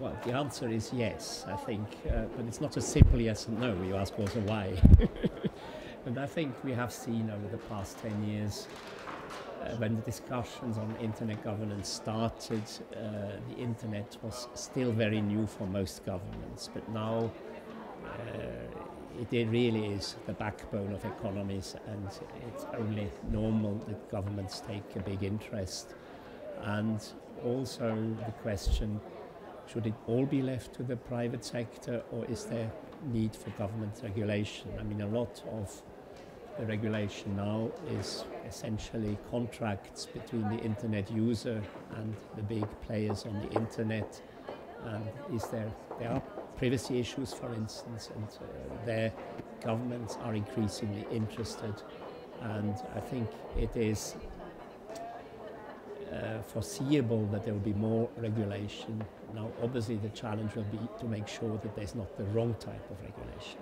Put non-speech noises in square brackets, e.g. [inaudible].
Well, the answer is yes, I think, uh, but it's not as simple yes and no. You ask also why. [laughs] and I think we have seen over the past 10 years uh, when the discussions on internet governance started, uh, the internet was still very new for most governments, but now uh, it really is the backbone of economies, and it's only normal that governments take a big interest. And also the question should it all be left to the private sector, or is there need for government regulation? I mean, a lot of the regulation now is essentially contracts between the internet user and the big players on the internet. And is there there are privacy issues, for instance, and uh, their governments are increasingly interested. And I think it is uh, foreseeable that there will be more regulation. Now, obviously, the challenge will be to make sure that there's not the wrong type of regulation.